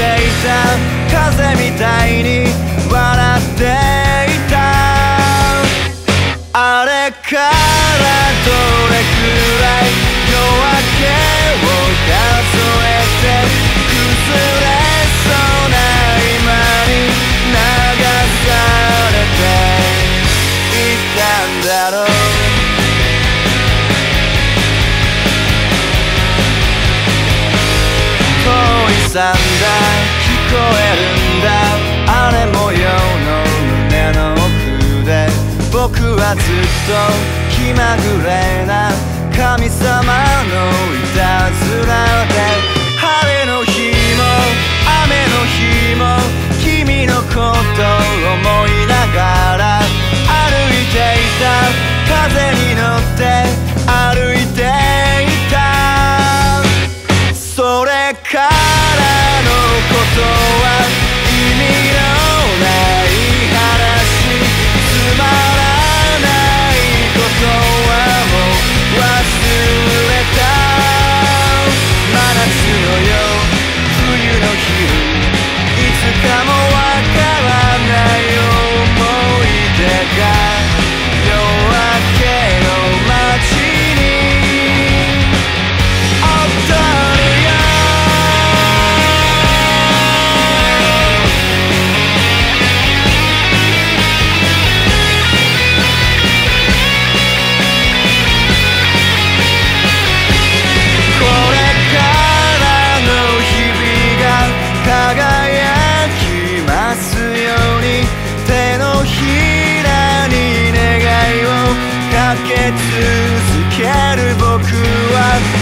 ていた風みたいに笑っていた。あれからどれくらい夜明けを数えて崩れそうな今に流されていたんだろう。んだ聞こえるんだ。あれ模様の胸の奥で。僕はずっと気まぐれな神様のいたずら。は